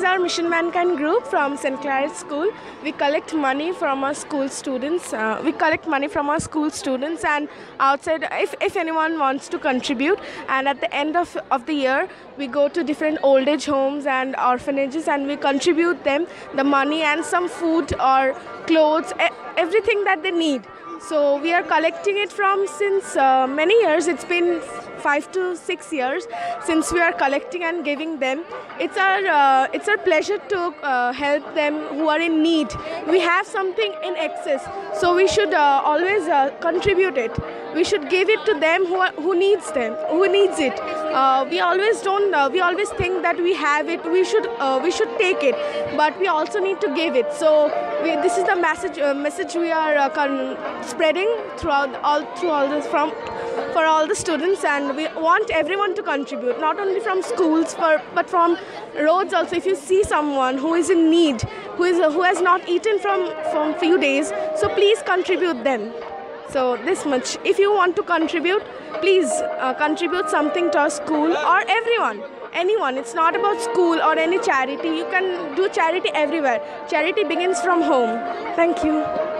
Mission Mankind group from St. Claret's School. We collect money from our school students. Uh, we collect money from our school students and outside, if, if anyone wants to contribute. And at the end of, of the year, we go to different old age homes and orphanages and we contribute them the money and some food or clothes, everything that they need. So we are collecting it from since uh, many years. It's been five to six years since we are collecting and giving them. It's our uh, it's our pleasure to uh, help them who are in need. We have something in excess, so we should uh, always uh, contribute it. We should give it to them who are, who needs them, who needs it. Uh, we always don't. Uh, we always think that we have it. We should uh, we should take it, but we also need to give it. So we, this is the message uh, message we are uh, spreading throughout all through all this from for all the students and we want everyone to contribute not only from schools for, but from roads also if you see someone who is in need who is who has not eaten from from few days so please contribute them so this much. If you want to contribute please uh, contribute something to our school or everyone. Anyone. It's not about school or any charity. You can do charity everywhere. Charity begins from home. Thank you